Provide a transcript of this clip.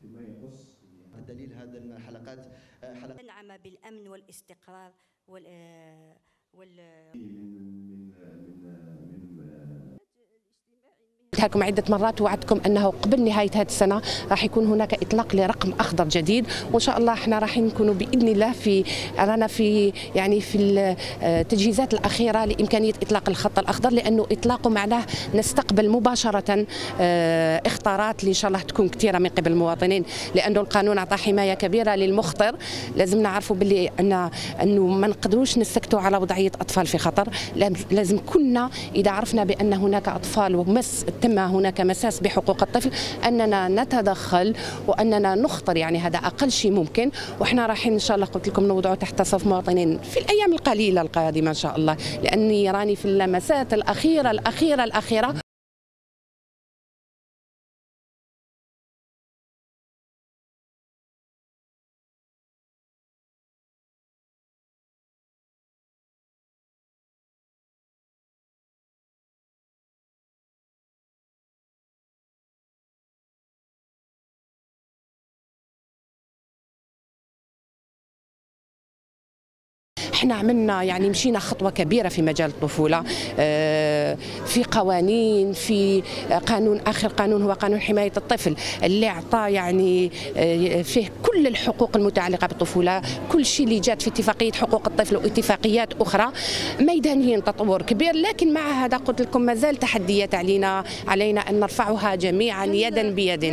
فيما يخص دليل هذا الحلقات حلقات تنعم بالأمن والاستقرار وال آه، وال من من من من لكم عدة مرات وعدتكم أنه قبل نهاية هذه السنة راح يكون هناك إطلاق لرقم أخضر جديد وإن شاء الله إحنا راح نكونوا بإذن الله في رانا في يعني في التجهيزات الأخيرة لإمكانية إطلاق الخط الأخضر لأنه إطلاقه معناه نستقبل مباشرة آه، إخطارات اللي إن شاء الله تكون كثيرة من قبل المواطنين لأنه القانون أعطى حماية كبيرة للمخطر لازم نعرفوا باللي أن أنه ما نقدروش نسكتوا على وضعية أطفال في خطر لازم كلنا إذا عرفنا بأن هناك أطفال ومس تم هناك مساس بحقوق الطفل أننا نتدخل وأننا نخطر يعني هذا أقل شيء ممكن. وإحنا رايحين إن شاء الله قلت لكم نوضعوا تحت صف مواطنين في الأيام القليلة القادمة إن شاء الله لأني راني في اللمسات الأخيرة الأخيرة الأخيرة. إحنا عملنا يعني مشينا خطوة كبيرة في مجال الطفولة. آه، في قوانين في قانون آخر قانون هو قانون حماية الطفل. اللي اعطى يعني آه، فيه كل الحقوق المتعلقة بالطفولة. كل شيء اللي جات في اتفاقية حقوق الطفل واتفاقيات أخرى. ميدانيا تطور كبير لكن مع هذا قلت لكم ما زال تحديات علينا علينا أن نرفعها جميعا يدا بيد